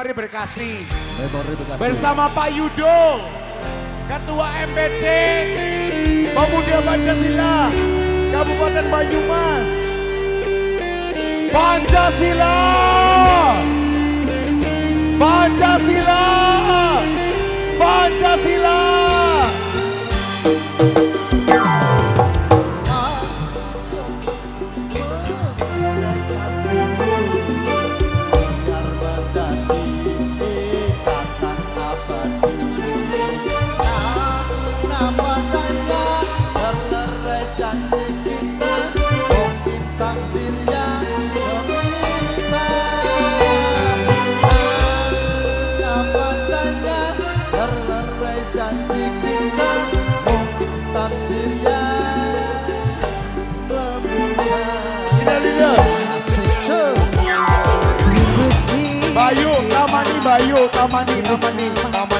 Memori Berkasi. Memori Berkasi. Bersama Pak Yudo, Ketua MPC Pemuda Pancasila Kabupaten Banyumas. Pancasila! Pancasila! Bayu, Tamani, Bayu, Tamani, Tamani, Tamani.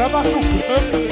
Agora bate o canto.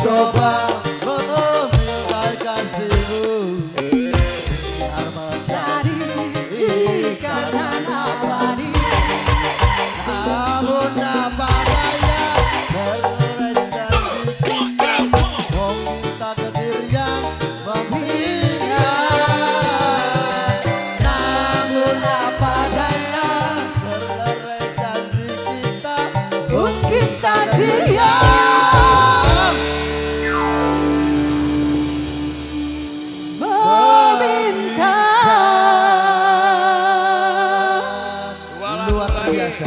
Coba meminta kasihmu. Biar menjadi Dari ikatan abadi. namun apa daya Terlencang Meminta ketir yang meminta Namun apa daya Terlencang kita. Mungkin takdir Ya biasa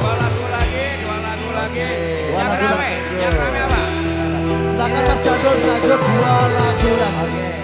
Dua lagu lagi, dua lagu lagi. Dua Yang lagu rame, lagi. yang rame apa? Silakan Mas Jadul maju dua lagu lagi